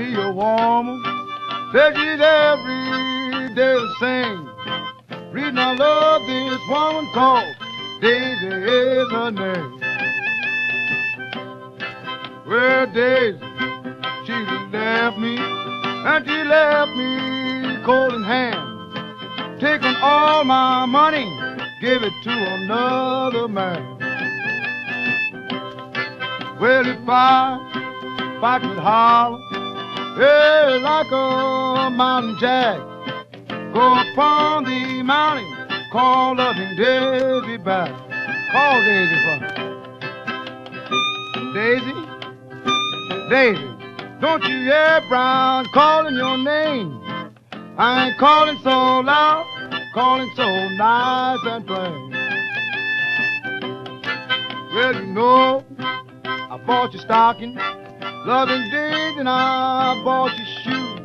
me a woman. Said she's every day the same. Reason I love this woman called Daisy is her name. Well, Daisy, she left me, and she left me cold in hand. Taking all my money, give it to another man. Well, if I, if I could holler, yeah, like a mountain jack, go upon the mountain, call loving Daisy back. Call Daisy for me. Daisy, Daisy, don't you hear Brown calling your name? I ain't calling so loud, calling so nice and plain. Well, you know, I bought your stocking, loving days, and I bought your shoes.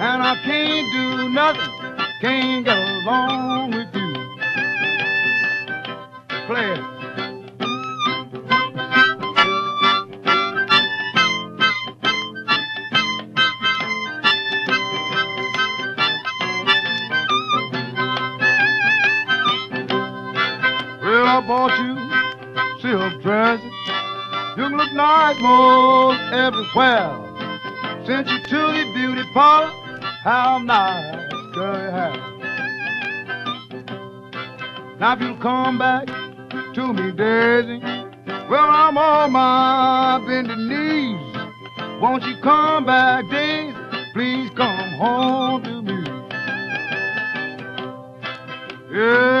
And I can't do nothing, can't get along with you. Play it. Well, I bought you silk dresses. You look nice most everywhere. Since you to the beauty. How nice you have. Now if you'll come back to me, Daisy, well, I'm on my bended knees. Won't you come back, Daisy? Please come home to me. Yeah,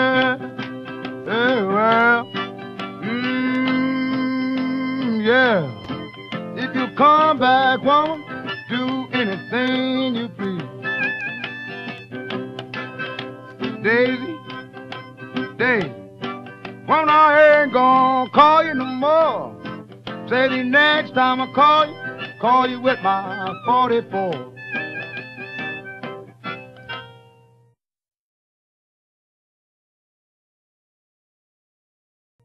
come back, woman, do anything you please. Daisy, Daisy, woman, I ain't gonna call you no more. Say the next time I call you, call you with my 44.